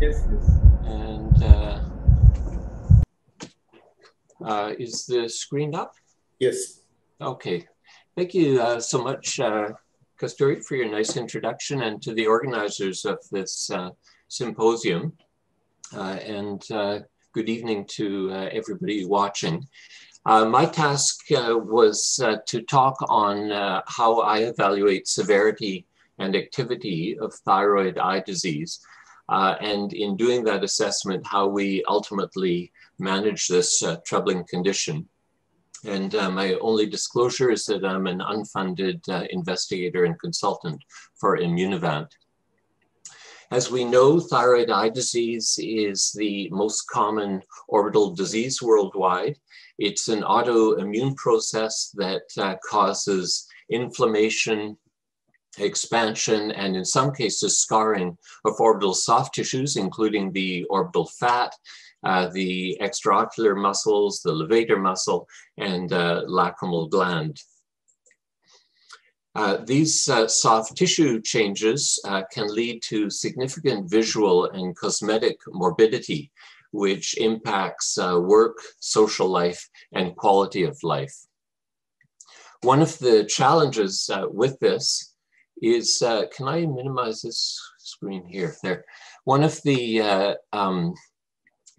Yes, yes. And uh, uh, is the screen up? Yes. Okay. Thank you uh, so much, uh, Kasturi, for your nice introduction and to the organizers of this uh, symposium. Uh, and uh, good evening to uh, everybody watching. my task was to talk on how I evaluate severity and activity of thyroid eye disease. And in doing that assessment, how we ultimately manage this troubling condition. And uh, my only disclosure is that I'm an unfunded uh, investigator and consultant for Immunovant. As we know, thyroid eye disease is the most common orbital disease worldwide. It's an autoimmune process that uh, causes inflammation, expansion, and in some cases, scarring of orbital soft tissues, including the orbital fat, uh, the extraocular muscles, the levator muscle, and uh, lacrimal gland. Uh, these uh, soft tissue changes uh, can lead to significant visual and cosmetic morbidity, which impacts uh, work, social life, and quality of life. One of the challenges with this is, can I minimize this screen here? There. One of the um,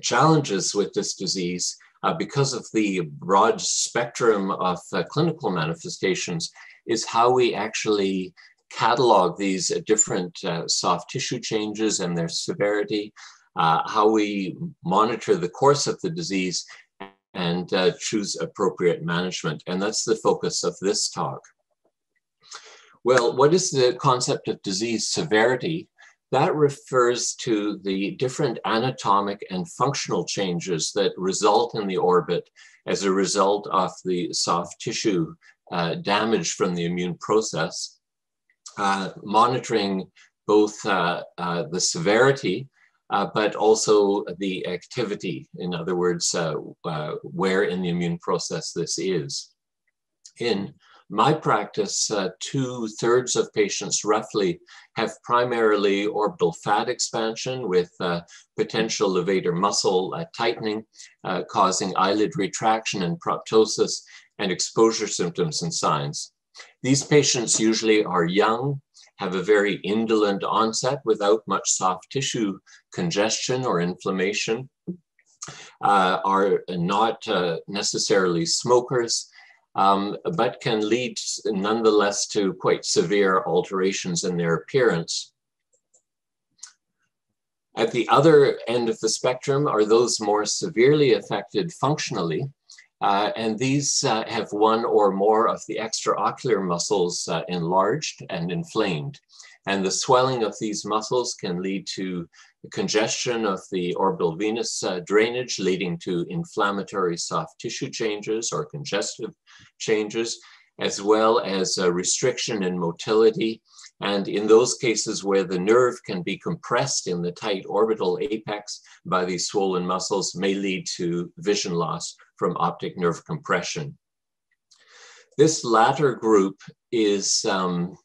challenges with this disease uh, because of the broad spectrum of uh, clinical manifestations is how we actually catalog these uh, different uh, soft tissue changes and their severity, uh, how we monitor the course of the disease and uh, choose appropriate management. And that's the focus of this talk. Well, what is the concept of disease severity? That refers to the different anatomic and functional changes that result in the orbit as a result of the soft tissue uh, damage from the immune process, uh, monitoring both uh, uh the severity, uh, but also the activity. In other words, uh, where in the immune process this is. In my practice, uh, two thirds of patients roughly have primarily orbital fat expansion with uh, potential levator muscle uh, tightening, uh, causing eyelid retraction and proptosis and exposure symptoms and signs. These patients usually are young, have a very indolent onset without much soft tissue congestion or inflammation, uh, are not uh, necessarily smokers, um, but can lead nonetheless to quite severe alterations in their appearance. At the other end of the spectrum are those more severely affected functionally, uh, and these uh, have one or more of the extraocular muscles uh, enlarged and inflamed. And the swelling of these muscles can lead to congestion of the orbital venous uh, drainage, leading to inflammatory soft tissue changes or congestive changes, as well as a restriction in motility. And in those cases where the nerve can be compressed in the tight orbital apex by these swollen muscles may lead to vision loss from optic nerve compression. This latter group is um,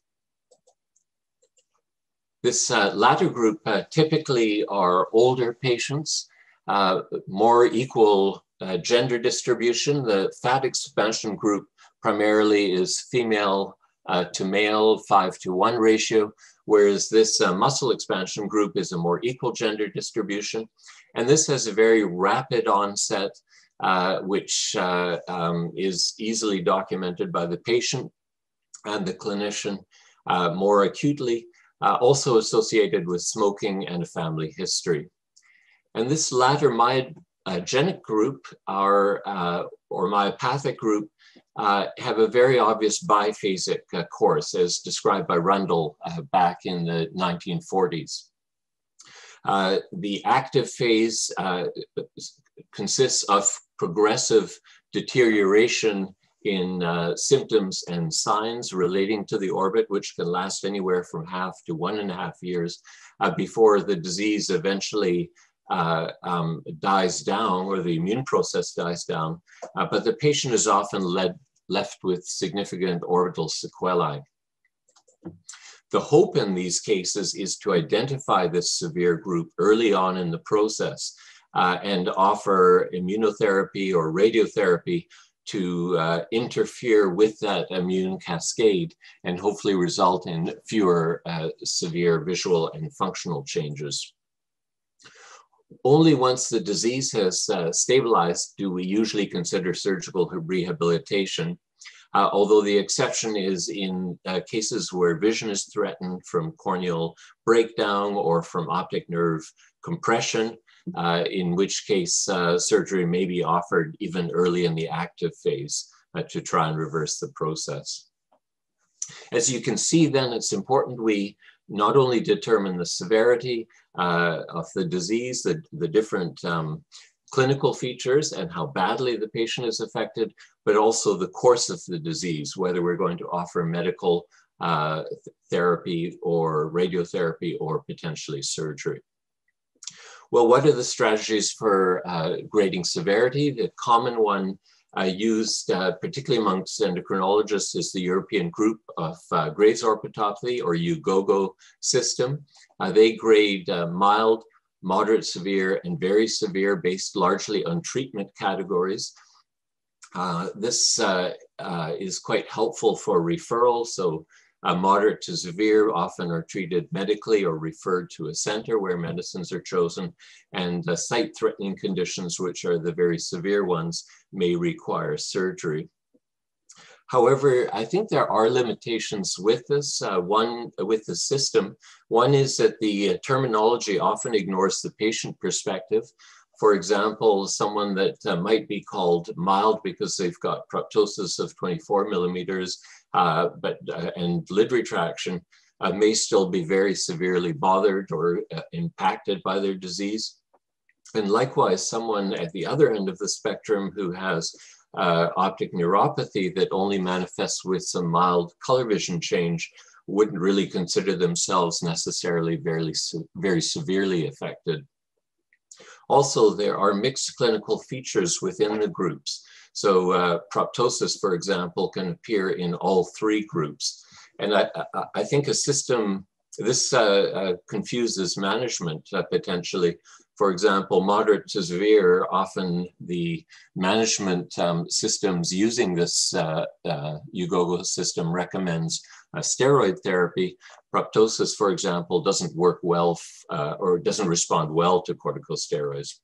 this uh, latter group uh, typically are older patients, uh, more equal uh, gender distribution. The fat expansion group primarily is female uh, to male, five to one ratio, whereas this uh, muscle expansion group is a more equal gender distribution. And this has a very rapid onset, which um, is easily documented by the patient and the clinician more acutely uh, also associated with smoking and family history. And this latter myogenic group, our, uh, or myopathic group, uh, have a very obvious biphasic uh, course as described by Rundle uh, back in the 1940s. Uh, the active phase consists of progressive deterioration in uh, symptoms and signs relating to the orbit, which can last anywhere from half to one and a half years uh, before the disease eventually uh, um, dies down or the immune process dies down. Uh, but the patient is often led, left with significant orbital sequelae. The hope in these cases is to identify this severe group early on in the process uh, and offer immunotherapy or radiotherapy to uh, interfere with that immune cascade and hopefully result in fewer uh, severe visual and functional changes. Only once the disease has uh, stabilized do we usually consider surgical rehabilitation, uh, although the exception is in uh, cases where vision is threatened from corneal breakdown or from optic nerve compression, uh, in which case uh, surgery may be offered even early in the active phase uh, to try and reverse the process. As you can see then, it's important we not only determine the severity uh, of the disease, the, the different um, clinical features and how badly the patient is affected, but also the course of the disease, whether we're going to offer medical uh, therapy or radiotherapy or potentially surgery. Well, what are the strategies for uh, grading severity? The common one uh, used, uh, particularly amongst endocrinologists, is the European Group of uh, Graves Orbitopathy or EUGOGO system. Uh, they grade uh, mild, moderate, severe, and very severe based largely on treatment categories. this is quite helpful for referral. So uh, moderate to severe often are treated medically or referred to a center where medicines are chosen. And uh, sight-threatening conditions, which are the very severe ones, may require surgery. However, I think there are limitations with this. Uh, one, with the system, one is that the terminology often ignores the patient perspective. For example, someone that uh, might be called mild because they've got proptosis of 24 millimeters uh, but uh, and lid retraction uh, may still be very severely bothered or impacted by their disease. And likewise, someone at the other end of the spectrum who has uh, optic neuropathy that only manifests with some mild color vision change wouldn't really consider themselves necessarily very, very severely affected. Also, there are mixed clinical features within the groups. So uh, proptosis, for example, can appear in all three groups. And I, I think a system, this uh, uh, confuses management uh, potentially. For example, moderate to severe, often the management um, systems using this uh, uh, EUGOGO system recommends steroid therapy. Proptosis, for example, doesn't work well or doesn't respond well to corticosteroids.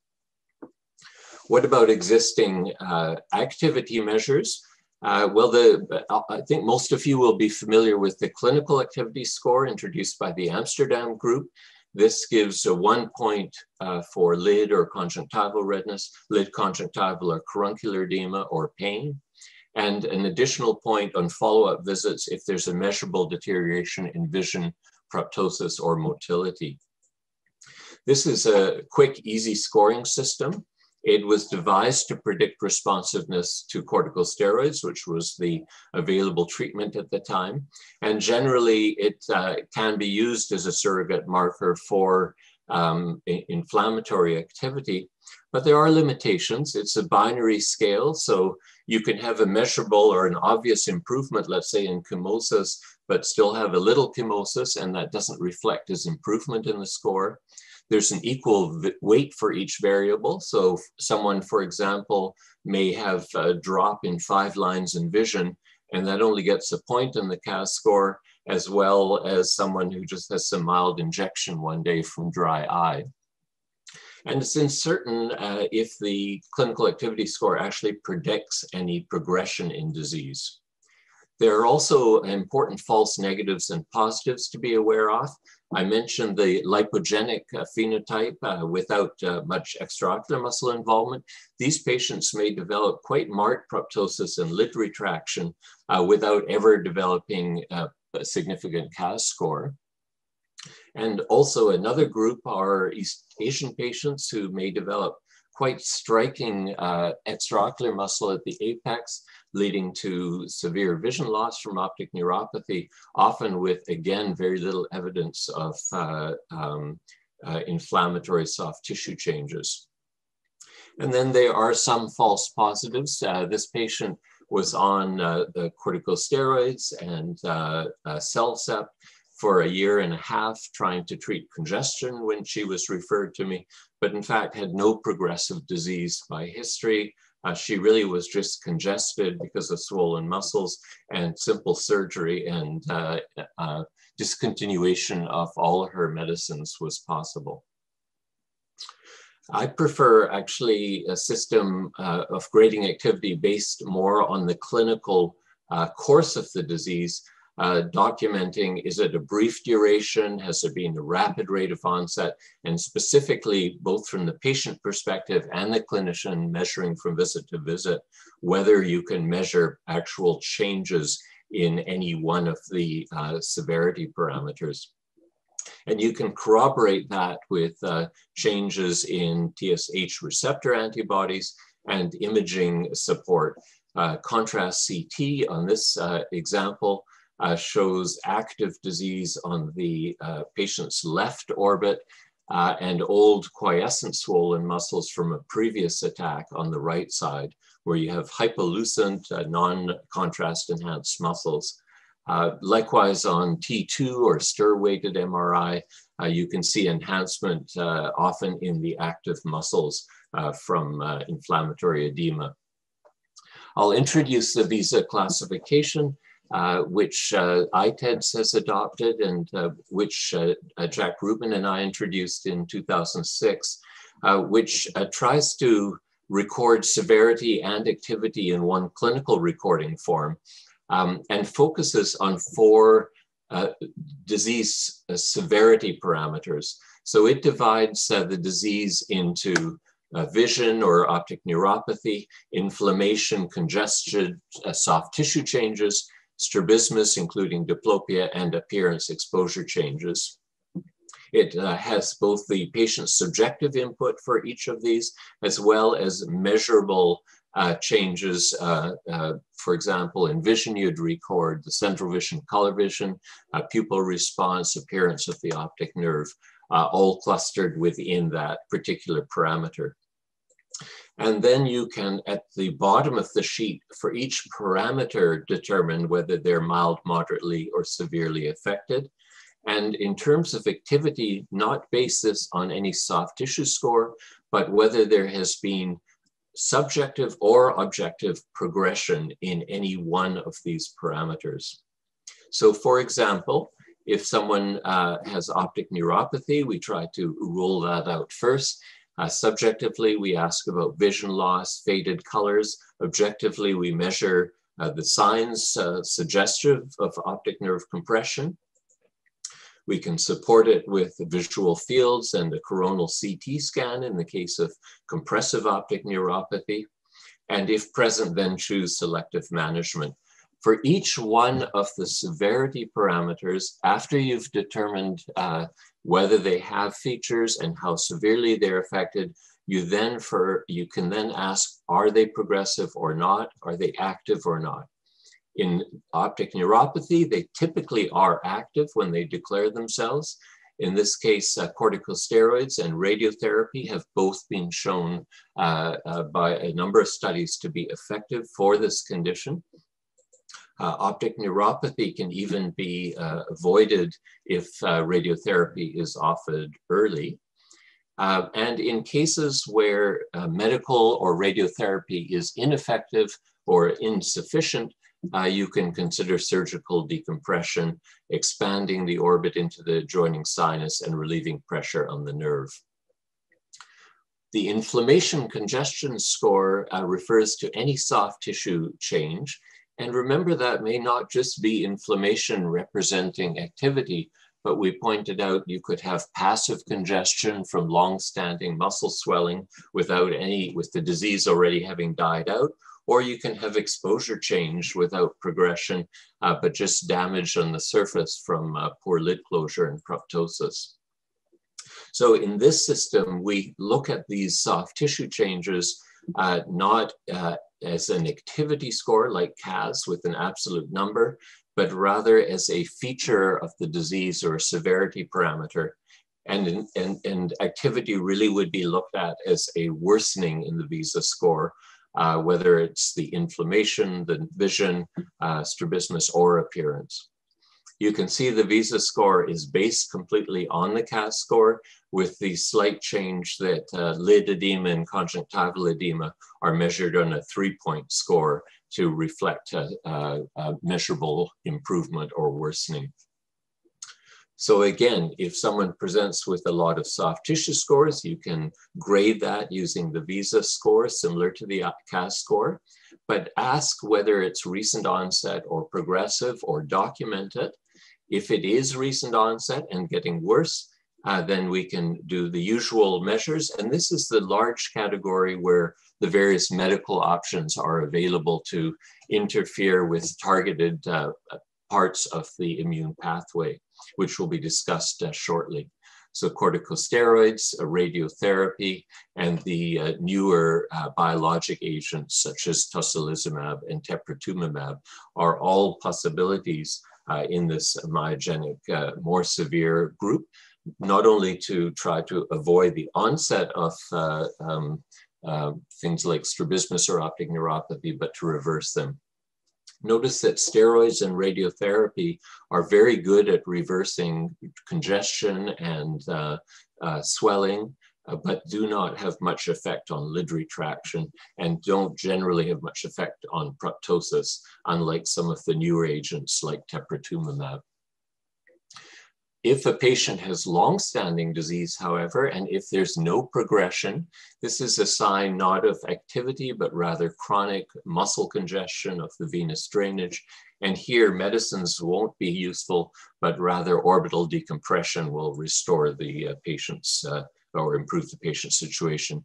What about existing uh, activity measures? Uh, well, the, I think most of you will be familiar with the clinical activity score introduced by the Amsterdam group. This gives a one point uh, for lid or conjunctival redness, lid conjunctival or caruncular edema or pain, and an additional point on follow-up visits if there's a measurable deterioration in vision, proptosis, or motility. This is a quick, easy scoring system. It was devised to predict responsiveness to corticosteroids, which was the available treatment at the time. And generally, it uh, can be used as a surrogate marker for um, inflammatory activity. But there are limitations. It's a binary scale, so you can have a measurable or an obvious improvement, let's say in chemosis, but still have a little chemosis, and that doesn't reflect as improvement in the score. There's an equal weight for each variable. So someone, for example, may have a drop in five lines in vision, and that only gets a point in the CAS score, as well as someone who just has some mild injection one day from dry eye. And it's uncertain uh, if the clinical activity score actually predicts any progression in disease. There are also important false negatives and positives to be aware of. I mentioned the lipogenic uh, phenotype uh, without uh, much extraocular muscle involvement. These patients may develop quite marked proptosis and lid retraction uh, without ever developing uh, a significant CAS score. And also another group are East Asian patients who may develop quite striking uh, extraocular muscle at the apex leading to severe vision loss from optic neuropathy, often with, again, very little evidence of uh, um, uh, inflammatory soft tissue changes. And then there are some false positives. Uh, this patient was on uh, the corticosteroids and uh, uh, CellCept for a year and a half trying to treat congestion when she was referred to me, but in fact had no progressive disease by history. Uh, she really was just congested because of swollen muscles and simple surgery and uh, uh, discontinuation of all her medicines was possible. I prefer actually a system uh, of grading activity based more on the clinical uh, course of the disease, uh, documenting is it a brief duration, has there been a rapid rate of onset, and specifically both from the patient perspective and the clinician measuring from visit to visit, whether you can measure actual changes in any one of the uh, severity parameters. And you can corroborate that with uh, changes in TSH receptor antibodies and imaging support. Uh, contrast CT on this uh, example uh, shows active disease on the uh, patient's left orbit uh, and old quiescent swollen muscles from a previous attack on the right side, where you have hypolucent, non-contrast enhanced muscles. Uh, likewise, on T2 or STIR-weighted MRI, uh, you can see enhancement uh, often in the active muscles uh, from uh, inflammatory edema. I'll introduce the VISA classification, which ITEDS has adopted and which Jack Rootman and I introduced in 2006, which tries to record severity and activity in one clinical recording form um, and focuses on four uh, disease uh, severity parameters. So it divides uh, the disease into uh, vision or optic neuropathy, inflammation, congestion, uh, soft tissue changes, strabismus, including diplopia, and appearance exposure changes. It uh, has both the patient's subjective input for each of these, as well as measurable uh, changes. Uh, uh, for example, in vision, you'd record the central vision, color vision, uh, pupil response, appearance of the optic nerve, uh, all clustered within that particular parameter. And then you can, at the bottom of the sheet, for each parameter, determine whether they're mild, moderately, or severely affected. And in terms of activity, not base this on any soft tissue score, but whether there has been subjective or objective progression in any one of these parameters. So for example, if someone uh, has optic neuropathy, we try to rule that out first. Uh, subjectively, we ask about vision loss, faded colors. Objectively, we measure uh, the signs uh, suggestive of optic nerve compression. We can support it with visual fields and a coronal CT scan in the case of compressive optic neuropathy. And if present, then choose selective management. For each one of the severity parameters, after you've determined uh, whether they have features and how severely they're affected, you then for you can then ask, are they progressive or not? Are they active or not? In optic neuropathy, they typically are active when they declare themselves. In this case, uh, corticosteroids and radiotherapy have both been shown uh, uh, by a number of studies to be effective for this condition. Uh, optic neuropathy can even be uh, avoided if uh, radiotherapy is offered early. and in cases where medical or radiotherapy is ineffective or insufficient, uh, you can consider surgical decompression, expanding the orbit into the adjoining sinus and relieving pressure on the nerve. The inflammation congestion score uh, refers to any soft tissue change. And remember that may not just be inflammation representing activity, but we pointed out you could have passive congestion from long-standing muscle swelling without any, with the disease already having died out, or you can have exposure change without progression, uh, but just damage on the surface from uh, poor lid closure and proptosis. So in this system, we look at these soft tissue changes uh, not uh, as an activity score like CAS with an absolute number, but rather as a feature of the disease or severity parameter. And, and, and activity really would be looked at as a worsening in the VISA score uh, whether it's the inflammation, the vision, uh, strabismus, or appearance. You can see the VISA score is based completely on the CAS score with the slight change that uh, lid edema and conjunctival edema are measured on a three point score to reflect a, a, a measurable improvement or worsening. So again, if someone presents with a lot of soft tissue scores, you can grade that using the VISA score, similar to the CAS score, but ask whether it's recent onset or progressive or documented. If it is recent onset and getting worse, uh, then we can do the usual measures. And this is the large category where the various medical options are available to interfere with targeted uh, parts of the immune pathway, which will be discussed uh, shortly. So corticosteroids, uh, radiotherapy, and the uh, newer uh, biologic agents such as tocilizumab and teprotumumab are all possibilities uh, in this myogenic, uh, more severe group, not only to try to avoid the onset of uh, um, uh, things like strabismus or optic neuropathy, but to reverse them. Notice that steroids and radiotherapy are very good at reversing congestion and uh, uh swelling, uh, but do not have much effect on lid retraction and don't generally have much effect on proptosis, unlike some of the newer agents like teprotumumab. If a patient has long-standing disease, however, and if there's no progression, this is a sign not of activity, but rather chronic muscle congestion of the venous drainage. And here medicines won't be useful, but rather orbital decompression will restore the uh, patient's uh, or improve the patient's situation.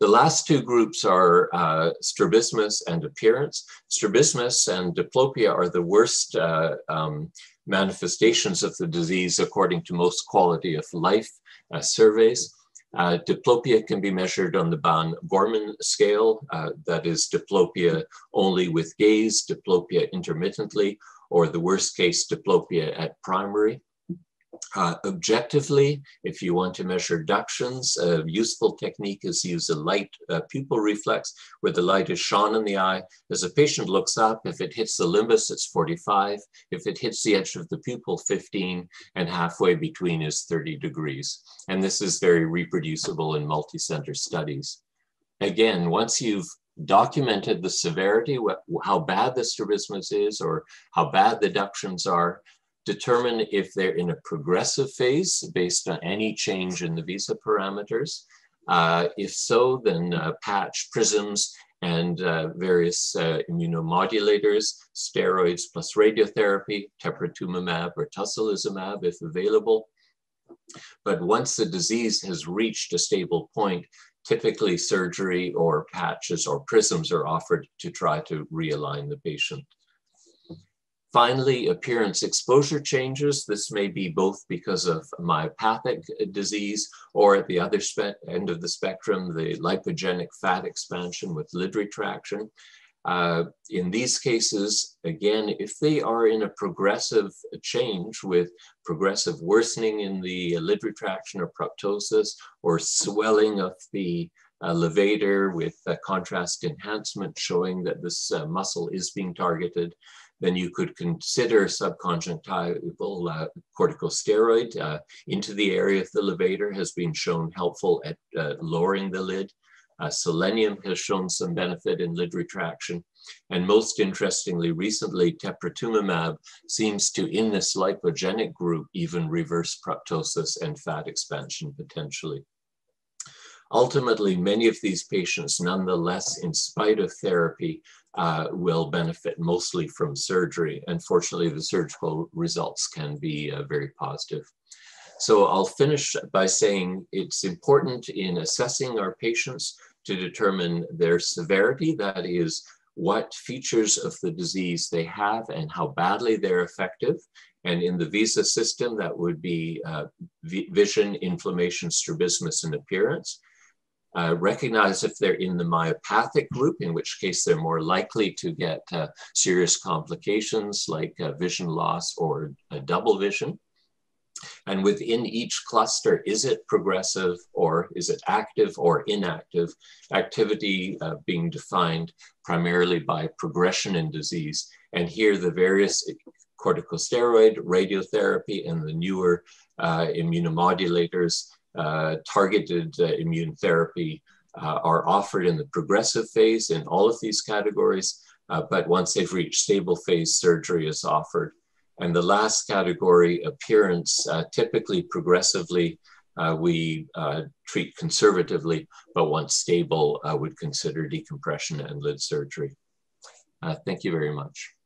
The last two groups are uh, strabismus and appearance. Strabismus and diplopia are the worst uh, um, manifestations of the disease according to most quality of life uh, surveys. Uh, diplopia can be measured on the Bahn Gorman scale, uh, that is diplopia only with gaze, diplopia intermittently, or the worst case diplopia at primary. Uh, objectively, if you want to measure ductions, a useful technique is to use a light uh, pupil reflex where the light is shone in the eye. As a patient looks up, if it hits the limbus, it's 45. If it hits the edge of the pupil, 15, and halfway between is 30 degrees. And this is very reproducible in multi-center studies. Again, once you've documented the severity, what, how bad the strabismus is or how bad the ductions are, determine if they're in a progressive phase based on any change in the VISA parameters. Uh, if so, then uh, patch prisms and uh, various uh, immunomodulators, steroids plus radiotherapy, teprotumumab or tocilizumab if available. But once the disease has reached a stable point, typically surgery or patches or prisms are offered to try to realign the patient. Finally, appearance exposure changes. This may be both because of myopathic disease or at the other end of the spectrum, the lipogenic fat expansion with lid retraction. Uh, in these cases, again, if they are in a progressive change with progressive worsening in the lid retraction or proptosis or swelling of the uh, levator with uh, contrast enhancement showing that this uh, muscle is being targeted, then you could consider subconjunctival uh, corticosteroid uh, into the area of the levator has been shown helpful at uh, lowering the lid. Uh, selenium has shown some benefit in lid retraction. And most interestingly, recently, teprotumumab seems to, in this lipogenic group, even reverse proptosis and fat expansion potentially. Ultimately, many of these patients, nonetheless, in spite of therapy, uh, will benefit mostly from surgery. Unfortunately, the surgical results can be uh, very positive. So I'll finish by saying it's important in assessing our patients to determine their severity, that is, what features of the disease they have and how badly they're effective. And in the VISA system, that would be uh, vision, inflammation, strabismus, and appearance. Uh, recognize if they're in the myopathic group, in which case they're more likely to get uh, serious complications like uh, vision loss or double vision. And within each cluster, is it progressive or is it active or inactive? Activity uh, being defined primarily by progression in disease. And here the various corticosteroid, radiotherapy, and the newer uh, immunomodulators, targeted uh, immune therapy uh, are offered in the progressive phase in all of these categories, uh, but once they've reached stable phase, surgery is offered. And the last category, appearance, uh, typically progressively, uh, we uh, treat conservatively, but once stable, I would consider decompression and lid surgery. thank you very much.